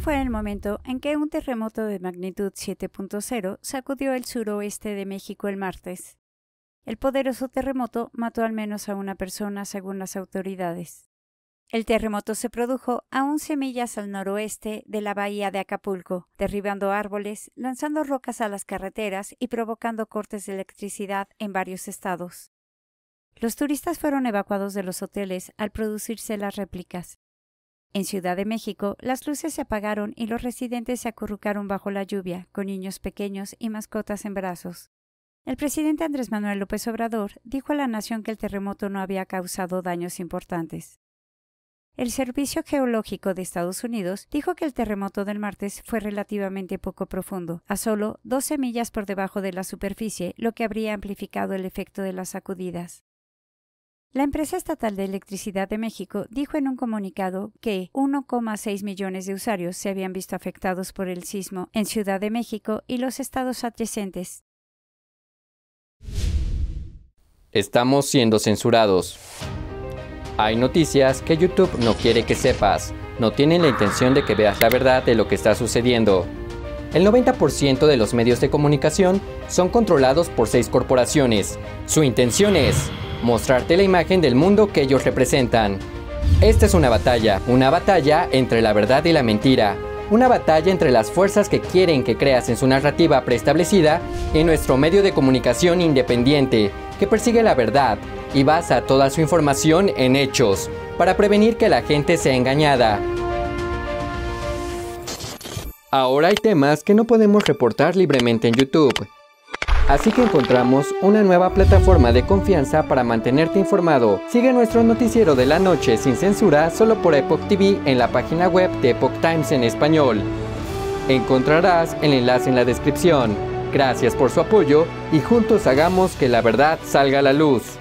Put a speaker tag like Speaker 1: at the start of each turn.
Speaker 1: Fue el momento en que un terremoto de magnitud 7.0 sacudió el suroeste de México el martes. El poderoso terremoto mató al menos a una persona según las autoridades. El terremoto se produjo a 11 millas al noroeste de la bahía de Acapulco, derribando árboles, lanzando rocas a las carreteras y provocando cortes de electricidad en varios estados. Los turistas fueron evacuados de los hoteles al producirse las réplicas. En Ciudad de México, las luces se apagaron y los residentes se acurrucaron bajo la lluvia, con niños pequeños y mascotas en brazos. El presidente Andrés Manuel López Obrador dijo a la nación que el terremoto no había causado daños importantes. El Servicio Geológico de Estados Unidos dijo que el terremoto del martes fue relativamente poco profundo, a solo 12 millas por debajo de la superficie, lo que habría amplificado el efecto de las sacudidas. La empresa estatal de electricidad de México dijo en un comunicado que 1,6 millones de usuarios se habían visto afectados por el sismo en Ciudad de México y los estados adyacentes.
Speaker 2: Estamos siendo censurados. Hay noticias que YouTube no quiere que sepas. No tienen la intención de que veas la verdad de lo que está sucediendo. El 90% de los medios de comunicación son controlados por seis corporaciones. Su intención es mostrarte la imagen del mundo que ellos representan. Esta es una batalla, una batalla entre la verdad y la mentira, una batalla entre las fuerzas que quieren que creas en su narrativa preestablecida y nuestro medio de comunicación independiente, que persigue la verdad, y basa toda su información en hechos, para prevenir que la gente sea engañada. Ahora hay temas que no podemos reportar libremente en YouTube. Así que encontramos una nueva plataforma de confianza para mantenerte informado. Sigue nuestro noticiero de la noche sin censura solo por Epoch TV en la página web de Epoch Times en español. Encontrarás el enlace en la descripción. Gracias por su apoyo y juntos hagamos que la verdad salga a la luz.